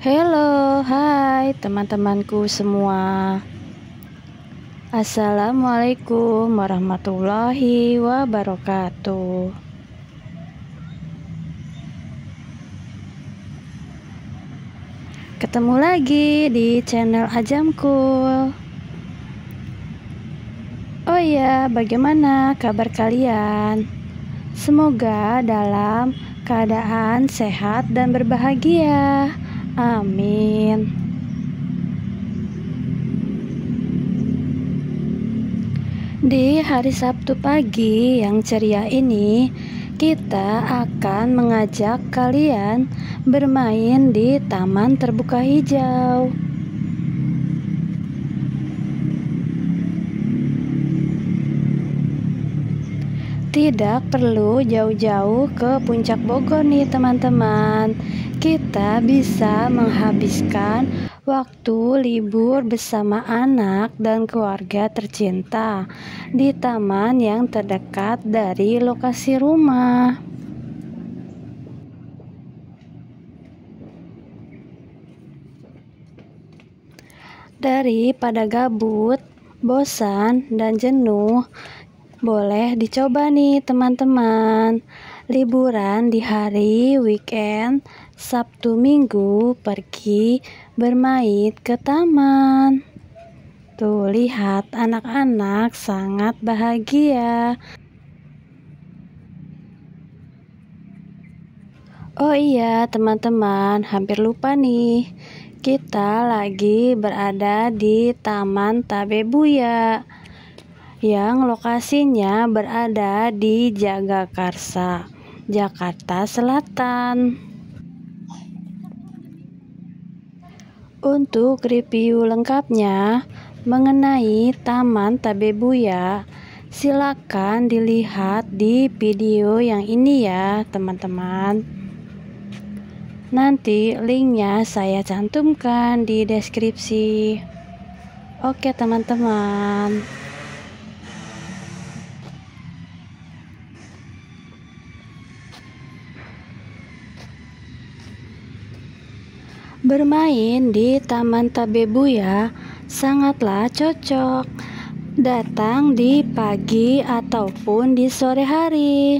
Hai teman-temanku semua Assalamualaikum warahmatullahi wabarakatuh Ketemu lagi di channel Ajamku Oh iya, bagaimana kabar kalian? Semoga dalam keadaan sehat dan berbahagia. Amin. Di hari Sabtu pagi yang ceria ini, kita akan mengajak kalian bermain di taman terbuka hijau. Tidak perlu jauh-jauh ke puncak Bogor nih teman-teman. Kita bisa menghabiskan waktu libur bersama anak dan keluarga tercinta Di taman yang terdekat dari lokasi rumah. Daripada gabut, bosan, dan jenuh boleh dicoba nih teman-teman. Liburan di hari weekend, Sabtu Minggu pergi bermain ke taman. Tuh lihat anak-anak sangat bahagia. Oh iya teman-teman, hampir lupa nih. Kita lagi berada di Taman Tabebuya yang lokasinya berada di Jagakarsa, Jakarta Selatan. Untuk review lengkapnya mengenai Taman Tabebuya, silakan dilihat di video yang ini ya, teman-teman. Nanti linknya saya cantumkan di deskripsi. Oke, teman-teman. Bermain di Taman Tabebuya sangatlah cocok. Datang di pagi ataupun di sore hari.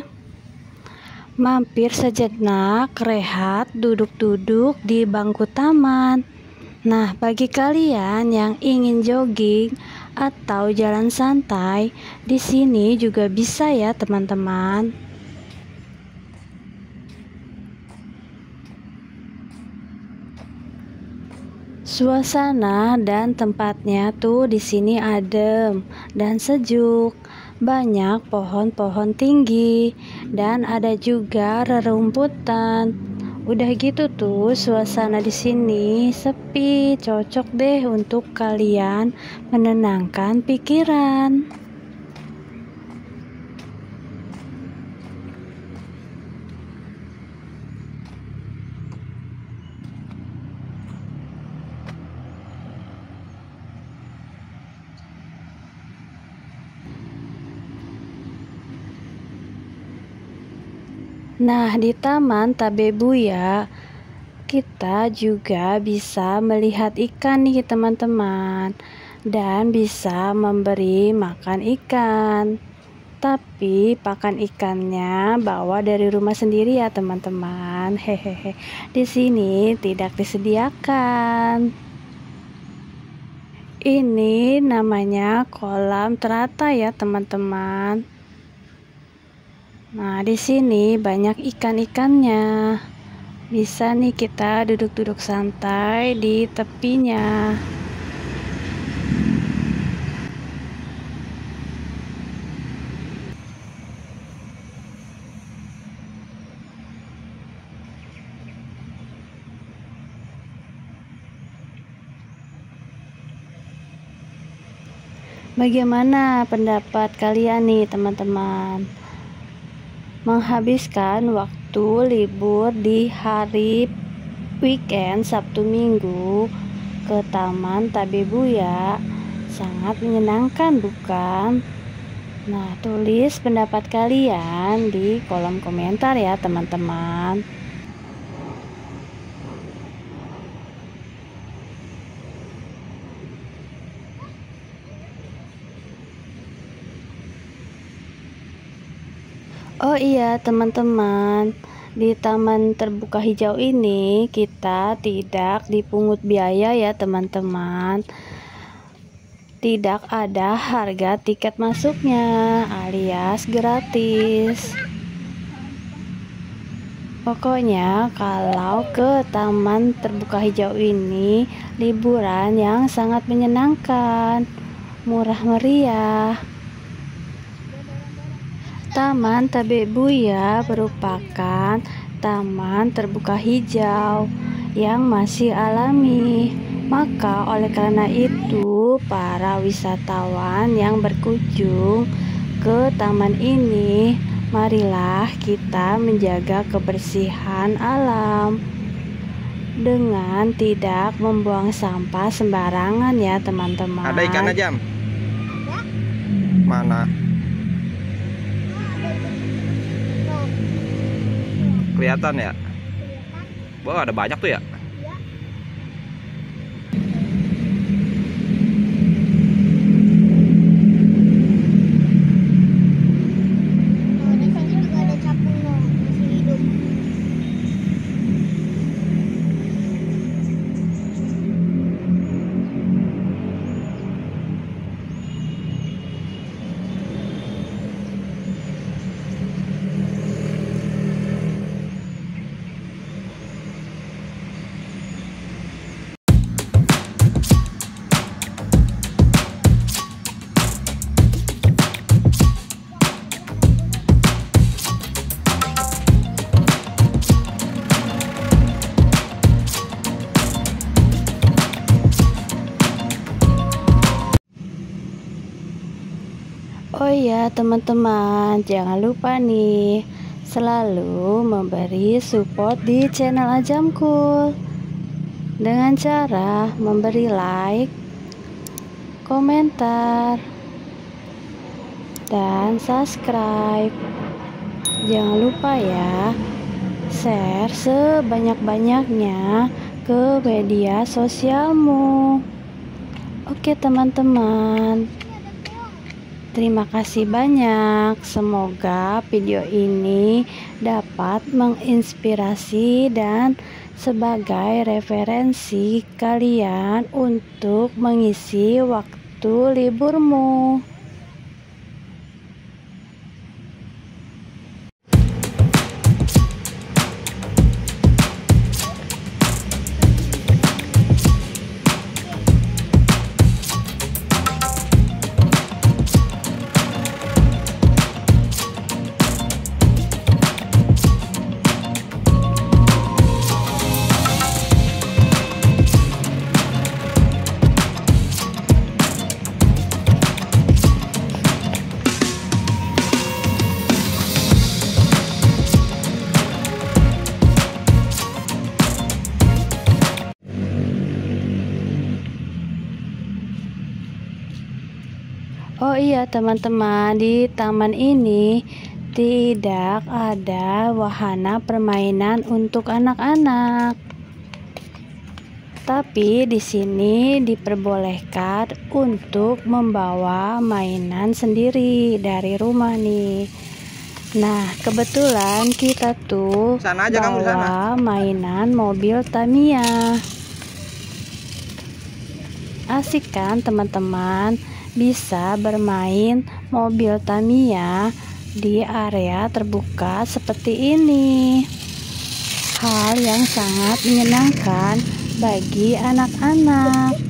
Mampir sejenak, rehat, duduk-duduk di bangku taman. Nah, bagi kalian yang ingin jogging atau jalan santai, di sini juga bisa ya, teman-teman. Suasana dan tempatnya tuh di sini adem dan sejuk. Banyak pohon-pohon tinggi dan ada juga rerumputan. Udah gitu tuh suasana di sini sepi, cocok deh untuk kalian menenangkan pikiran. Nah, di Taman Tabebuya kita juga bisa melihat ikan nih teman-teman dan bisa memberi makan ikan. Tapi pakan ikannya bawa dari rumah sendiri ya teman-teman. Hehehe. Di sini tidak disediakan. Ini namanya kolam terata ya teman-teman. Nah, di sini banyak ikan-ikannya. Bisa nih kita duduk-duduk santai di tepinya. Bagaimana pendapat kalian nih, teman-teman? Menghabiskan waktu libur di hari weekend Sabtu Minggu ke Taman Tabebuya sangat menyenangkan bukan? Nah, tulis pendapat kalian di kolom komentar ya, teman-teman. Oh iya, teman-teman, di taman terbuka hijau ini kita tidak dipungut biaya ya, teman-teman. Tidak ada harga tiket masuknya, alias gratis. Pokoknya, kalau ke taman terbuka hijau ini, liburan yang sangat menyenangkan, murah meriah. Taman Tabe Buya merupakan taman terbuka hijau yang masih alami. Maka oleh karena itu, para wisatawan yang berkunjung ke taman ini, marilah kita menjaga kebersihan alam dengan tidak membuang sampah sembarangan ya, teman-teman. Ada ikan aja? Kelihatan ya? Wah ada banyak tuh ya Teman-teman jangan lupa nih selalu memberi support di channel Ajamku dengan cara memberi like, komentar, dan subscribe. Jangan lupa ya share sebanyak-banyaknya ke media sosialmu. Oke teman-teman. Terima kasih banyak. Semoga video ini dapat menginspirasi dan sebagai referensi kalian untuk mengisi waktu liburmu. Iya teman-teman di taman ini tidak ada wahana permainan untuk anak-anak. Tapi di sini diperbolehkan untuk membawa mainan sendiri dari rumah nih. Nah, kebetulan kita tuh sana aja bawa kamu sana. mainan mobil Tamiya. Asik kan teman-teman? Bisa bermain mobil Tamiya di area terbuka seperti ini. Hal yang sangat menyenangkan bagi anak-anak.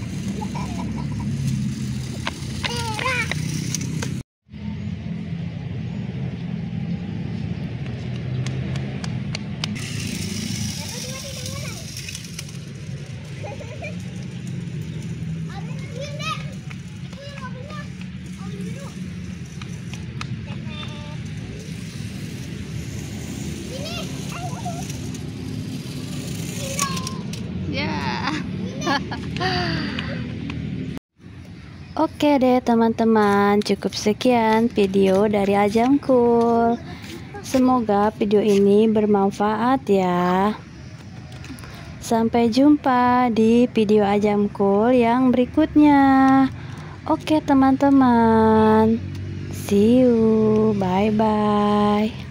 Oke deh teman-teman, cukup sekian video dari Ajamkul. Semoga video ini bermanfaat ya. Sampai jumpa di video Ajamkul yang berikutnya. Oke teman-teman. See you. Bye bye.